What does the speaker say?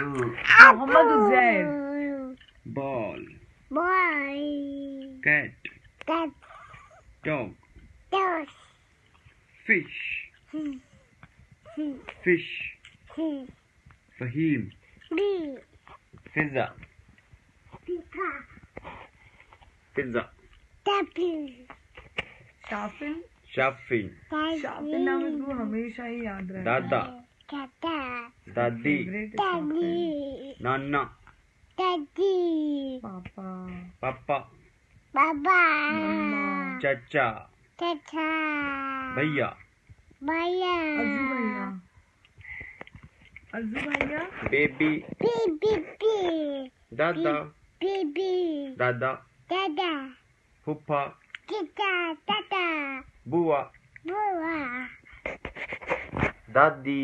Mohammad Uzair ball boy, cat cat, dog dog, fish fish, fish fish, fahim bee, pizza pika, pizza tappy, Shafin Shafin Shafin नाम इसको हमेशा ही याद रहे दादा tata, दादी daddy, नाना daddy, पापा पापा baba, मम्मा चाचा tata, भैया baya, अजू भैया अजू भैया बेबी bee, bee, दादा bee, दादा dada, फूफा tita, tata, बुआ bua, दादी